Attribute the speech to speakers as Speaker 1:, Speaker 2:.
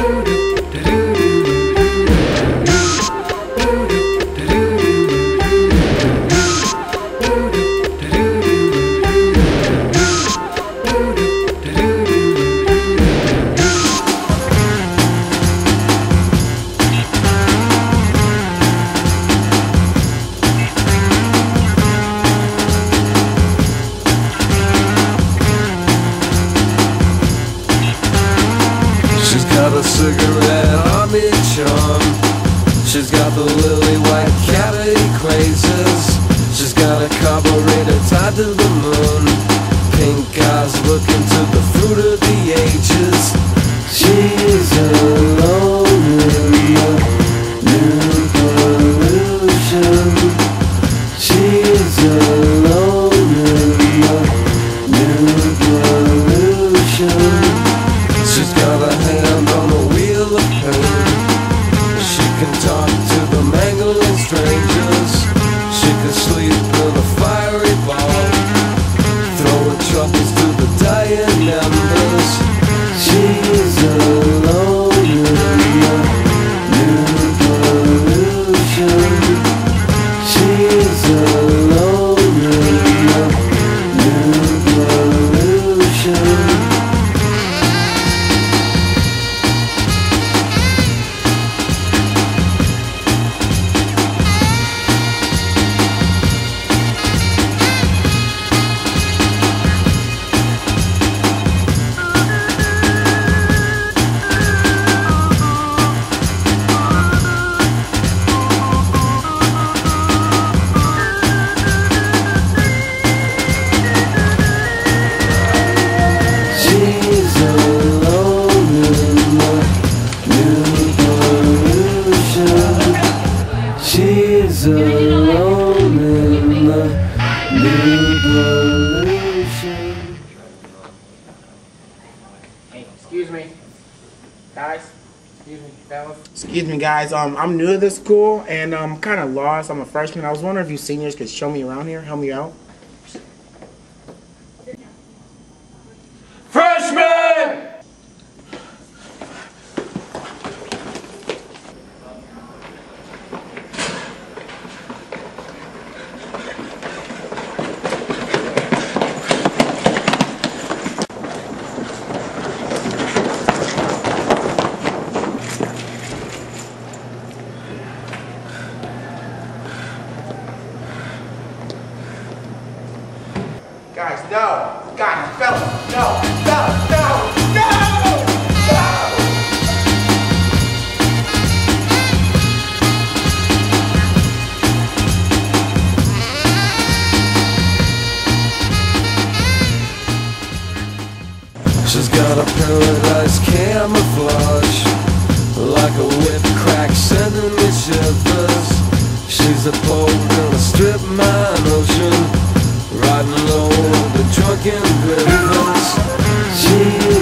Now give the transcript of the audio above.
Speaker 1: She's got a cigarette on each arm. She's got the lily white cavity crazes. She's got a carburetor tied to the moon. Sleep in a fiery
Speaker 2: excuse me. Guys, excuse me, guys. Um, I'm new to this school and I'm kind of lost. I'm a freshman. I was wondering if you seniors could show me around here, help me out. Guys, no. Guys, fellas, no, no, no, no, no!
Speaker 1: She's got a paradise camouflage Like a whip crack sending me shivers She's a pole gonna strip my notion riding low on the drunken riddles. She